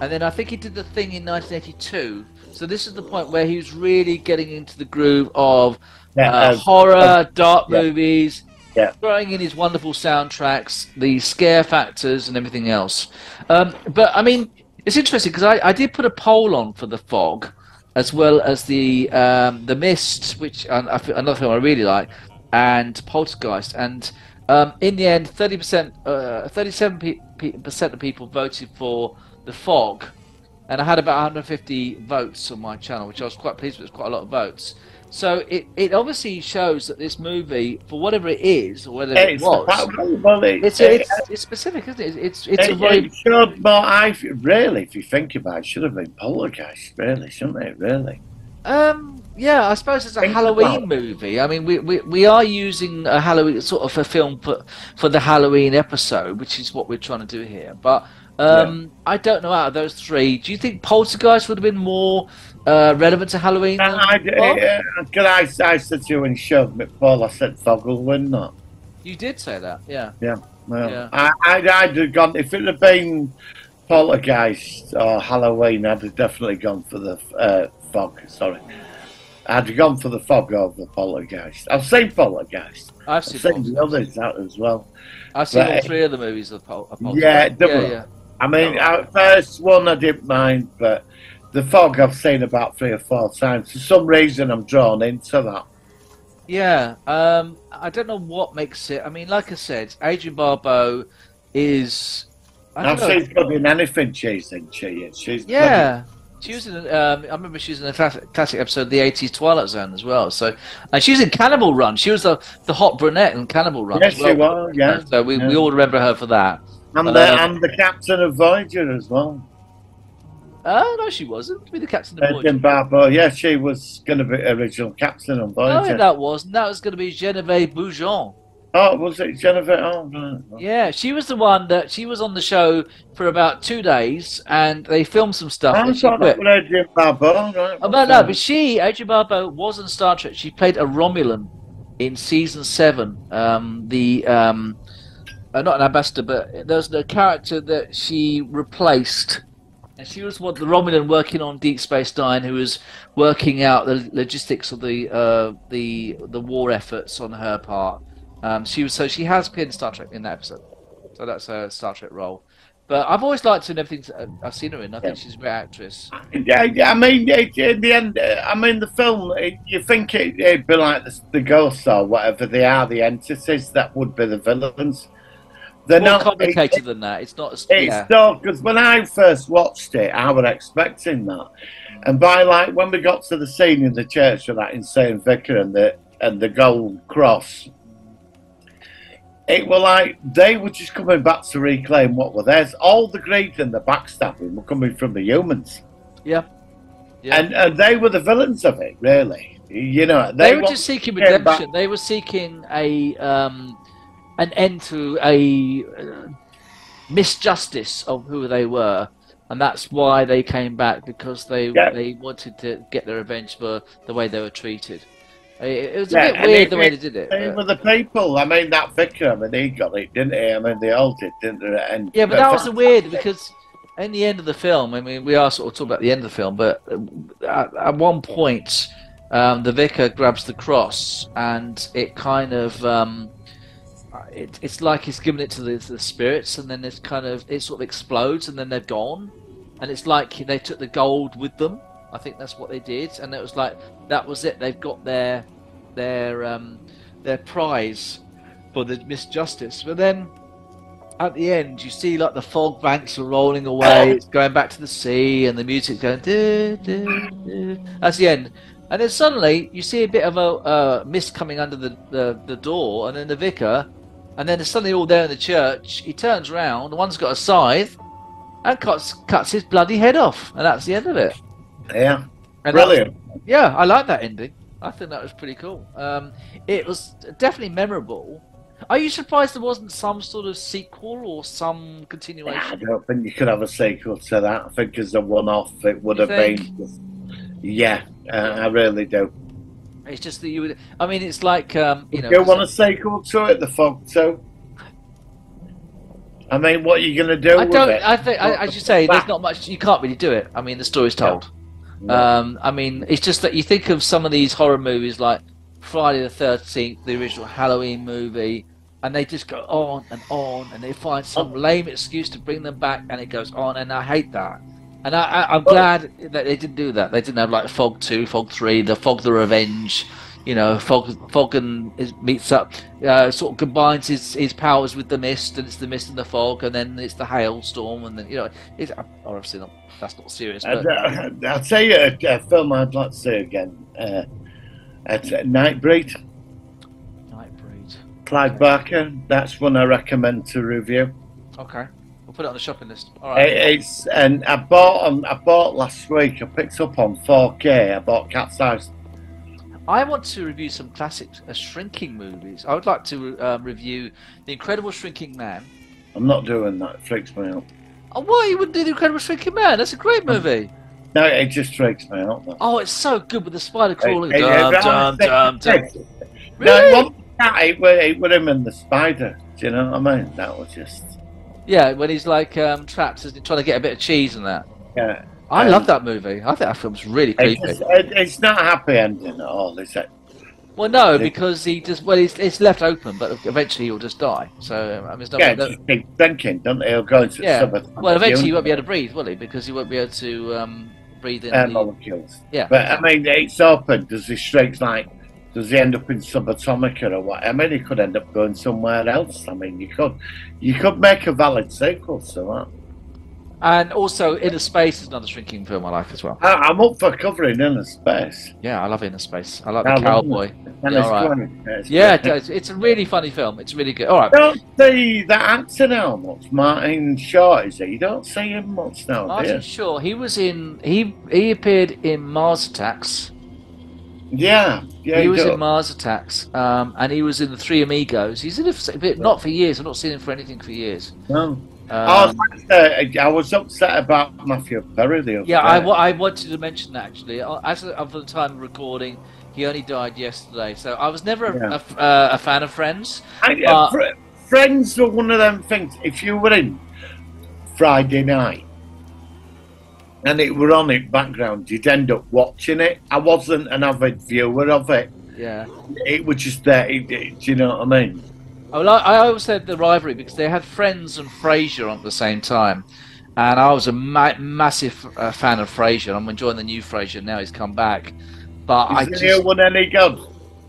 and then I think he did the Thing in 1982. So this is the point where he was really getting into the groove of Yeah, uh, uh, horror, uh, dark yeah. movies, Yeah. throwing in his wonderful soundtracks, the scare factors, and everything else. Um, but I mean, it's interesting because I, I did put a poll on for the Fog, as well as the um, the Mist, which uh, another film I really like, and Poltergeist, and um, in the end, thirty percent, uh, thirty-seven percent of people voted for the Fog, and I had about 150 votes on my channel, which I was quite pleased with. It's quite a lot of votes. So it, it obviously shows that this movie, for whatever it is, or whatever it was, well, it, it's, it, it's, it's specific, isn't it? It's it's a very it should, but I really, if you think about it, should have been Poltergeist, really, shouldn't it? Really? Um, yeah, I suppose it's a Think Halloween movie. I mean, we, we we are using a Halloween sort of a film for for the Halloween episode, which is what we're trying to do here. But um, I don't know out of those three, do you think Poltergeist would have been more uh, relevant to Halloween? Than I, Fog? I, I, said to you you showed me Paul, I said Fog will win that. You did say that, yeah. Yeah. Well, Yeah. I, I, I'd have gone, if it had been Poltergeist or Halloween, I'd have definitely gone for the uh, Fog, sorry. I'd have gone for the fog over the Poltergeist. I've seen Poltergeist. I've I've seen, seen the others out as well. I've seen all three of the movies of Pol- Poltergeist. Yeah, yeah, double. yeah. I mean, at first one I didn't mind, but the fog I've seen about three or four times. For some reason, I'm drawn into that. Yeah, um, I don't know what makes it. I mean, like I said, Adrienne Barbeau is. I know. seen good in anything she's in. She is. She's Yeah, she was in. Um, I remember she was in a classic, classic episode of the '80s Twilight Zone as well. So, and she was in Cannonball Run. She was the the hot brunette in Cannonball Run. Yes, as well. she was, yeah, So we, we all remember her for that. Uh, the I'm the captain of Voyager as well. Oh no, she wasn't. To Be the captain of the Voyager. Barbeau. Yeah, she was going to be original captain on Voyager. yeah, that was. That was going to be Genevieve Bujold. Oh, was it Jennifer? Oh, right. Yeah, she was the one that she was on the show for about two days, and they filmed some stuff. I and she thought quit. that Adrienne Barbeau. Right. Oh, no, no, but she, Adrienne Barbeau, was on Star Trek. She played a Romulan in season seven. Um, the um, uh, not an ambassador, but there was the character that she replaced, and she was what the Romulan working on Deep Space Nine, who was working out the logistics of the uh, the the war efforts on her part. Um, she was so she has been Star Trek in that episode, so that's her Star Trek role. But I've always liked her in everything uh, I've seen her in. I think she's a great actress. Yeah, yeah, I mean, it, in the end, uh, I mean, the film, it, you think it, it'd be like the, the ghosts or whatever they are, the entities that would be the villains. They're More not. complicated it- than that. It's not as It's yeah. not because when I first watched it, I was expecting that, and by like when we got to the scene in the church with that insane vicar and the and the gold cross, it were like they were just coming back to reclaim what were theirs. All the greed and the backstabbing were coming from the humans, Yeah. Yeah. and and they were the villains of it, really. You know, they, they, were just seeking came back- redemption. They were seeking a um, an end to a uh, misjustice of who they were, and that's why they came back because they Yeah. they wanted to get their revenge for the way they were treated. It, it was a Yeah, bit weird it- the way it- they did it. They were the people. I mean, that vicar. I mean, he got it, didn't he? I mean, they all did, didn't they? And Yeah, but that was weird because in the end of the film, I mean, we are sort of talking about the end of the film, but at, at one point, um, the vicar grabs the cross and it kind of. Um, it, it's like he's giving it to the, the spirits, and then it's kind of it sort of explodes, and then they're gone, and it's like they took the gold with them. I think that's what they did, and it was like that was it. They've got their their um, their prize for the misjustice, but then at the end, you see like the fog banks are rolling away, it's going back to the sea, and the music's going. "Du, du, du." That's the end. And then suddenly you see a bit of a uh, mist coming under the, the, the door, and then the vicar, and then they're suddenly all there in the church. He turns round, one's got a scythe, and cuts cuts his bloody head off, and that's the end of it. yeah, And brilliant. yeah, I like that ending. I think that was pretty cool. Um, it was definitely memorable. Are you surprised there wasn't some sort of sequel or some continuation? I don't think you could have a sequel to that. I think as a one-off, it would You have think? been. Yeah, uh, I really do. It's just that you would. I mean, it's like um, you know. you want a sequel to it, The Fog Two? I mean, what are you going to do I with don't. it? I think, I- as you say, there's not much. You can't really do it. I mean, the story's told. No. Um, I mean, it's just that you think of some of these horror movies like Friday the Thirteenth, the original Halloween movie, and they just go on and on, and they find some Oh. lame excuse to bring them back, and it goes on, and I hate that. And I, I, I'm glad that they didn't do that. They didn't have like Fog Two, Fog Three, the Fog the Revenge. You know, Fog, Fog and meets up, uh, sort of combines his, his powers with the mist, and it's the mist and the fog, and then it's the hailstorm, and then you know, it's obviously not that's not serious, but I'd, uh, I'll tell you a, a film I'd like to see again. Uh, it's Nightbreed, Nightbreed. Clive Barker. That's one I recommend to review. Okay, we'll put it on the shopping list. All right. It- It's and I bought on. I bought last week. I picked up on 4K. I bought Cat's Eyes. I want to review some classic uh, shrinking movies. I would like to um, review The Incredible Shrinking Man. I'm not doing that. It freaks me out. Oh, why you wouldn't do The Incredible Shrinking Man? That's a great movie. No, it just freaks me out. Oh, it's so good with the spider crawling. Hey, Dum, hey, dum, dum, dum. No, Really? it wasn't that. It it him and the spider. Do you know what I mean? That was just. Yeah, when he's like um, trapped, he, trying to get a bit of cheese and that. Yeah. I Um, love that movie. I think that film's really creepy. It's, it, it's not a happy ending at all, is it? Well, no, because he just well, it's, it's left open, but eventually he'll just die. So I mean, it's not. Yeah, just keep thinking, don't they? He'll go into yeah. Well, eventually he won't be able to breathe, will he? Because he won't be able to um, breathe in air the. molecules. Yeah. But I mean, it's open. Does he straight like? Does he end up in subatomica or what? I mean, he could end up going somewhere else. I mean, you could, you could make a valid sequel to that. And also, Inner Space is another shrinking film I like as well. I, I'm up for covering Inner Space. Yeah, I love Inner Space. I like I the cowboy. And Yeah, it's right. It's Yeah, it's, it's a really funny film. It's really good. All right. don't see that actor now much. Martin Short is he? You don't see him much now, Martin? Shaw, he was in. He he appeared in Mars Attacks. Yeah, yeah. he was does. in Mars Attacks, um, and he was in the Three Amigos. He's in a bit, not for years. I've not seen him for anything for years. No. I, was, Um, upset- I was upset about Matthew Perry the other yeah, I, I wanted to mention that actually. Uh, As of the time of recording, he only died yesterday, so I was never a, Yeah. a uh, a fan of Friends. I, Uh, fr- Friends were one of them things. If you were in Friday night and it were on in background, you'd end up watching it. I wasn't an avid viewer of it. Yeah. It was just there. It, it- do you know what I mean? I, I always said the rivalry because they had Friends and Frasier on at the same time, and I was a ma- massive uh, fan of Frasier. I'm enjoying the new Frasier now. He's come back, but I Is the just, new one any good?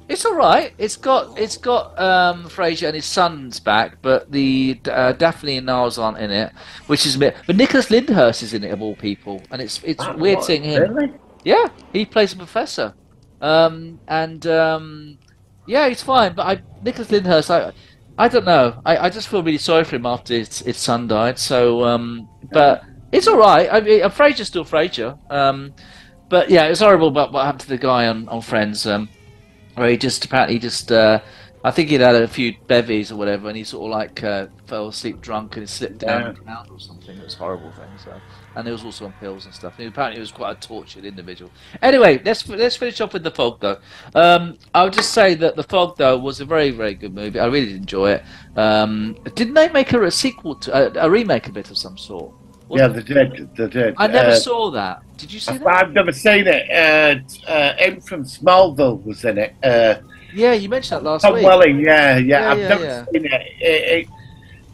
It's all right. It's got it's got um, Frasier and his sons back, but the uh, Daphne and Niles aren't in it, which is a bit. But Nicholas Lyndhurst is in it of all people, and it's it's Ah, weird what, seeing him. Really? Yeah, he plays a professor, um, and um, yeah, he's fine. But I, Nicholas Lyndhurst, I, I don't know. I, I just feel really sorry for him after his, his son died. So, um, but it's all right. I mean, Frasier's still Frasier. Um, but yeah, it's horrible about what happened to the guy on on Friends, um, where he just apparently just. Uh, I think he'd had a few bevies or whatever, and he sort of like uh, fell asleep drunk and slipped down Yeah. and drowned or something. It was a horrible thing. So, and he was also on pills and stuff. And apparently, he was quite a tortured individual. Anyway, let's let's finish off with the fog though. Um, I would just say that the fog though was a very very good movie. I really did enjoy it. Um, didn't they make a, a sequel to a, a remake of it of some sort? Yeah, they did. They did. I never Uh, saw that. Did you see I've, that? I've never seen it. Uh, uh, M from Smallville was in it. Uh, Yeah, you mentioned that last Tom week. Welling, yeah, yeah. Yeah, I've yeah, never yeah. seen it. It,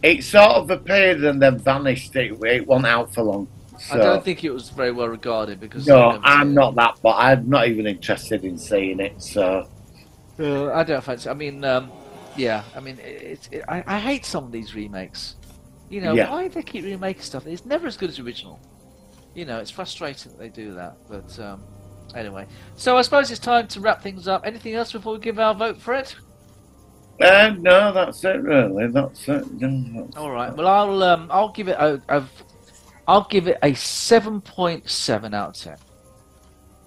it. it sort of appeared and then vanished. It, it wasn't out for long. So. I don't think it was very well regarded because No, I've never seen I'm it. not that, but I'm not even interested in seeing it. So Uh, I don't fancy. I mean, um, yeah. I mean, it's. It, I, I hate some of these remakes. You know, Yeah. why do they keep remaking stuff? It's never as good as the original. You know, it's frustrating that they do that. But um, anyway, so I suppose it's time to wrap things up. Anything else before we give our vote for it? uh, no, that's it. Really, that's it. No, that's All right. Well, I'll um, I'll give it a, a I'll give it a seven point seven out of ten.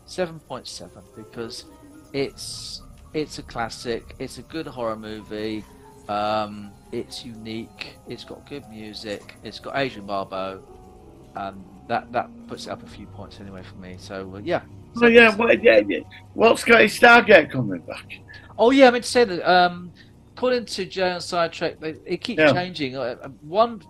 Seven point seven because it's it's a classic. It's a good horror movie. Um, it's unique. It's got good music. It's got Adrienne Barbeau. and that that puts it up a few points anyway for me. So uh, yeah. Oh yeah, what, yeah, yeah. What's Scotty Stargate coming back? Oh yeah, I meant to say that. Um, according to Jay on Sidetrack, they, it keeps Yeah. changing. Uh, uh, one,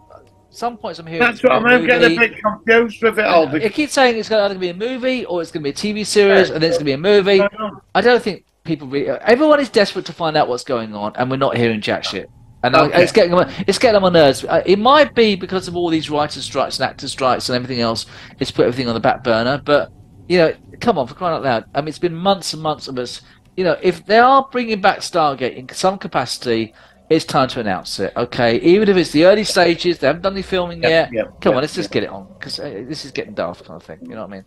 some points I'm hearing. That's what I'm, I'm getting a bit confused with it all. It keeps saying it's going to be a movie or it's going to be a TV series and then it's going to be a movie. because- I don't think people really. Everyone is desperate to find out what's going on, and we're not hearing jack shit. And I- it's getting on- it's getting on my nerves. Uh, It might be because of all these writers' strikes and actors' strikes and everything else. It's put everything on the back burner. But you know, come on, for crying out loud! I mean, it's been months and months of us. You know, if they are bringing back Stargate in some capacity, it's time to announce it. Okay, even if it's the early stages, they haven't done any filming Yeah, yet. yeah, come yeah, on, let's just get it on because uh, this is getting daft, kind of thing. You know what I mean?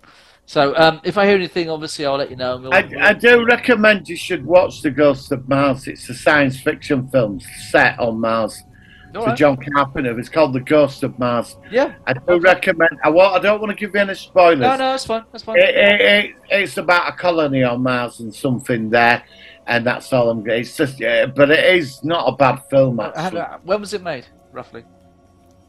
So um, if I hear anything, obviously I'll let you know. we'll- I, I do recommend you should watch The Ghost of Mars. It's a science fiction film set on Mars All for right. John Carpenter. It's called The Ghost of Mars. Yeah. I do recommend. I, wa- I don't want to give you any spoilers. No, no, that's fine. That's fine. It, it, it, it's about a colony on Mars and something there, and that's all I'm. It's just, yeah, but it is not a bad film. Actually. when was it made, roughly?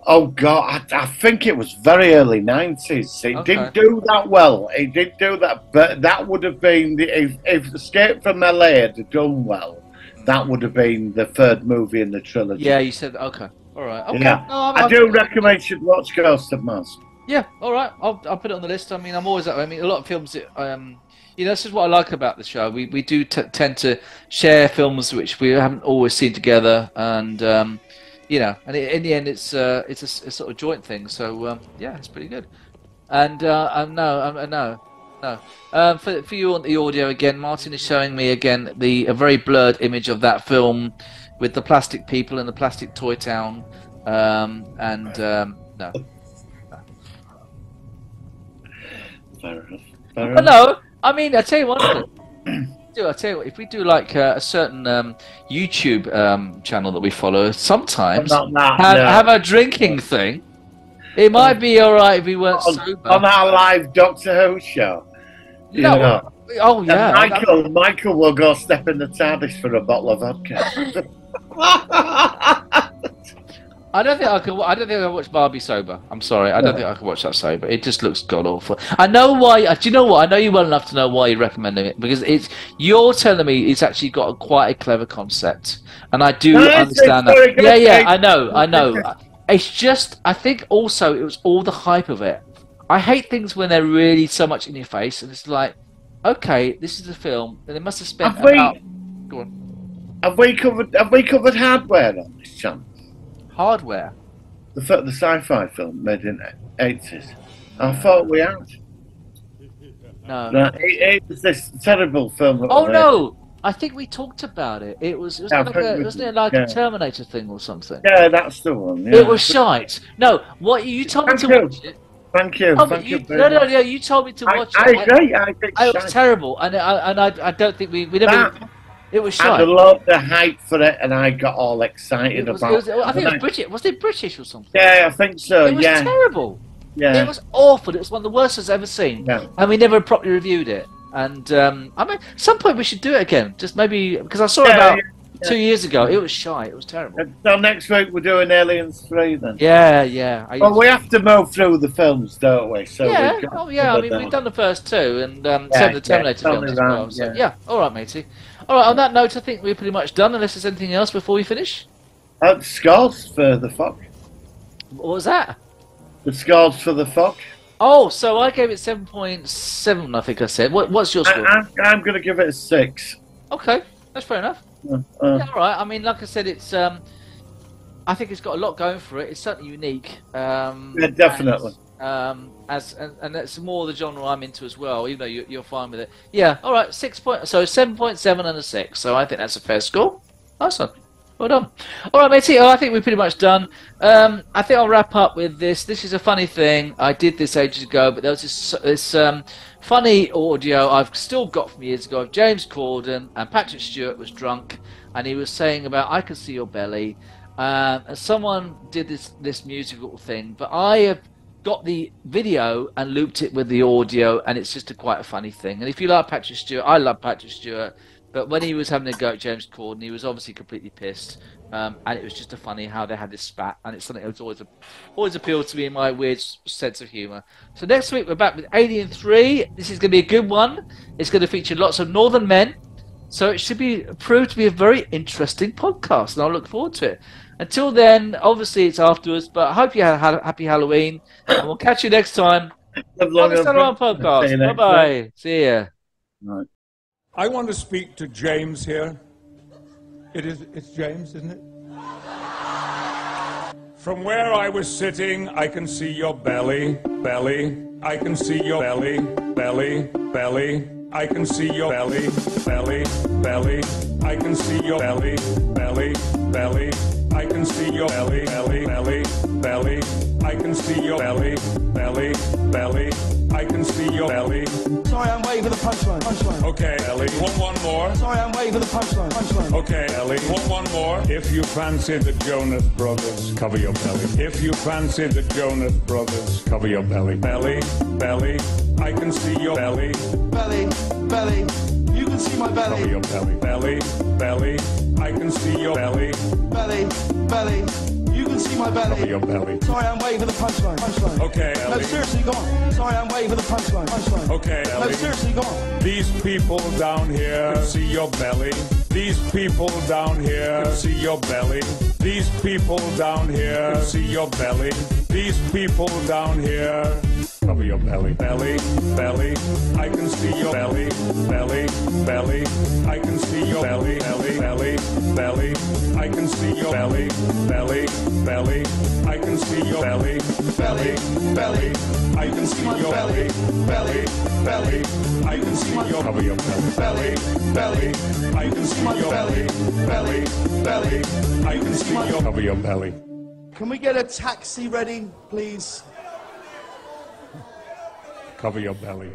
Oh God, I, I think it was very early nineties. It Okay. didn't do that well. It didn't do that, but that would have been the, if if Escape from LA had done well, that would have been the third movie in the trilogy. Yeah, you said okay. All right. Okay. Yeah. No, I'm, I I'm- do recommend you watch Ghost of Mars. Yeah, all right. I'll, I'll put it on the list. I mean, I'm always. I mean, a lot of films. That, um, you know, this is what I like about the show. We we do t- tend to share films which we haven't always seen together, and um, you know, and in the end, it's uh, it's a, a sort of joint thing. So um, yeah, it's pretty good. And uh, um, no, um, uh, no, no. Um, for for you on the audio again, Martin is showing me again the a very blurred image of that film with the plastic people and the plastic toy town. Um, and um, no. Fair enough. Fair enough. no, I mean, I tell you what. do I tell you what? If we do like uh, a certain um, YouTube um, channel that we follow, sometimes that, have, no. have a drinking thing. It might be all right if we weren't on, sober. on our live Doctor Who show. You No, know. oh And yeah, Michael, Michael will go step in the TARDIS for a bottle of vodka. I don't think I could. I don't think I watch Barbie sober. I'm sorry, I don't think I can watch that sober. It just looks god awful. I know why. uh, Do you know what? I know you well enough to know why you're recommending it because it's you're telling me it's actually got a, quite a clever concept, and I do No, understand that. Yeah, yeah, I know, I know. It's just I think also it was all the hype of it. I hate things when they're really so much in your face, and it's like, okay, this is a film, and they must have spent Have we- about go on have we covered? Have we covered hardware on this channel? Hardware. The the sci-fi film made in eighties. I thought we had. No. No, it, it was this terrible film. Oh no! I think we talked about it. It was, it was yeah, like a, wasn't it like yeah. a Terminator thing or something? Yeah, that's the one. Yeah. It was shite. No, what you told me to you. watch it. Thank you. Oh, thank you, you. no, no, no. You told me to watch I it. agree. I think I, it was terrible, and I, and I, I don't think we, we never. That- it was I loved shite. a lot of hype for it, and I got all excited It was, about. it was, I think it was British. Was it British or something? Yeah, I think so. it was yeah, terrible. yeah. It was awful. It was one of the worst I've ever seen, Yeah. and we never properly reviewed it. And um, I mean, some point we should do it again. Just maybe because I saw it Yeah, about yeah, two years ago. It was shy. It was terrible. So next week we're doing Aliens three then. Yeah, yeah. I, Well, we have to move through the films, don't we? So yeah, oh yeah. I mean, we've done the first two, and um, Yeah, some of the Terminator films as well. So yeah. yeah, all right, matey. All right. On that note, I think we're pretty much done. Unless there's anything else before we finish. Uh, scores for the fuck. What was that? The scores for the fuck. Oh, so I gave it seven point seven. I think I said. What, what's your I, score? I'm, I'm going to give it a six. Okay, that's fair enough. Uh, uh, Yeah, all right. I mean, like I said, it's. Um, I think it's got a lot going for it. It's certainly unique. Um, Yeah, definitely. and, um, as and, and that's more the genre I'm into as well. Even though you, you're fine with it. Yeah. All right. Six point. So seven point seven and a six. So I think that's a fair score. Nice one. Well done. All right, matey. Oh, I think we're pretty much done. Um, I think I'll wrap up with this. This is a funny thing. I did this ages ago, but there was this, this um, funny audio I've still got from years ago of James Corden and Patrick Stewart was drunk, and he was saying about "I can see your belly," um, and someone did this this musical thing, but I have got the video and looped it with the audio, and it's just a quite a funny thing. And if you like Patrick Stewart, I love Patrick Stewart. But when he was having a go at James Corden, he was obviously completely pissed, um, and it was just a funny how they had this spat, and it's something that's always always appealed to me in my weird sense of humour. So next week we're back with Alien Three. This is going to be a good one. It's going to feature lots of Northern men, so it should be proved to be a very interesting podcast, and I'll look forward to it. Until then, obviously it's afterwards, but I hope you had a happy Halloween, and we'll catch you next time live on long the and Salon. See Podcast. you Bye bye. See ya. Right. I want to speak to James here. It is, it's James, isn't it? From where I was sitting, I can see your belly, belly. I can see your belly, belly, belly. I can see your belly, belly, belly. I can see your belly, belly, belly. I can see your belly, belly, belly, belly. I can see your belly, belly, belly. I can see your belly. Sorry, I'm waiting for the punchline. Punchline. Okay, Ellie. One, one more. Sorry, I'm waiting for the punchline. Punchline. Okay, Ellie. One, one more. If you fancy the Jonas Brothers, cover your belly. If you fancy the Jonas Brothers, cover your belly. Belly, belly. I can see your belly. Belly, belly. You can see my belly. Cover your belly. Belly, belly. I can see your belly. Belly, belly. Can see my Cover belly. your belly. Sorry, I'm waiting for the punchline. Punchline. Okay, No, Ellie. seriously, go on. Sorry, I'm waiting for the punchline. Punchline. Okay, No, Ellie. seriously, go on. These people down here can see your belly. These people down here can see your belly. These These people down here can see your belly. These people down here cover your belly, belly, belly. I can see your belly, belly, belly. I can see your belly, belly, belly, belly. I can see your belly, belly, belly. I can see your belly, belly, belly. I can see your belly, belly, belly. I can see your cover your belly, belly, belly. I can see your belly, belly, belly. I can see your cover your belly. Can we get a taxi ready, please? Cover your belly.